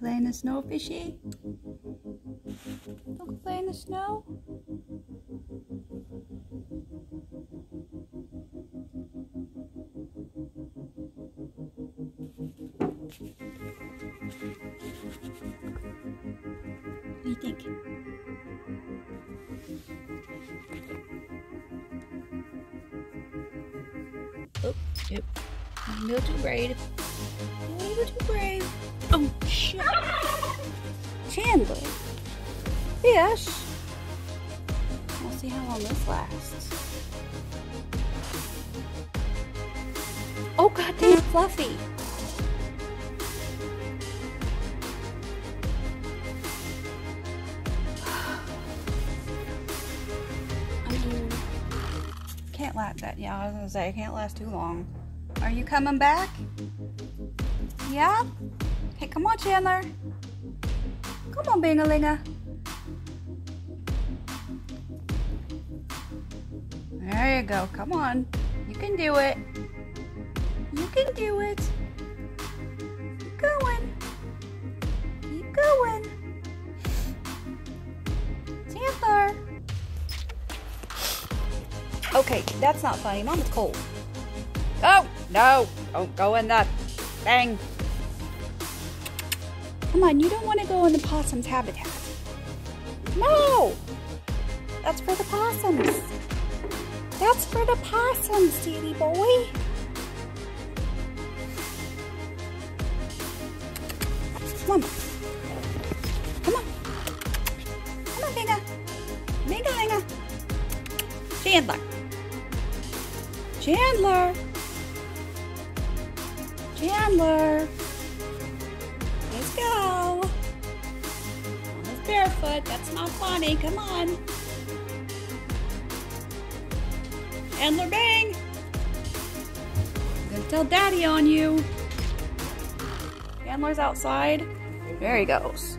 play in the snow, fishy? Don't go play in the snow? What do you think? Oh, yep. A little too brave. Too brave. Oh, shit. Chandler. Fish. We'll see how long this lasts. Oh, goddamn, Fluffy. I mean, can't last that. Yeah, I was gonna say, it can't last too long. Are you coming back? Yeah? Hey, come on, Chandler. Come on, Bingalinga. There you go. Come on. You can do it. You can do it. Keep going. Keep going. Chandler. Okay, that's not funny. Mom, it's cold. Oh, no. Don't go in that thing. Come on, you don't want to go in the possum's habitat. No! That's for the possums. That's for the possums, Davy boy. Come on. Come on. Come on, Binga. Binga, Binga. Chandler. Chandler. Chandler. Let's go. Almost barefoot. That's not funny. Come on. Chandler Bing. I'm gonna tell Daddy on you. Chandler's outside. There he goes.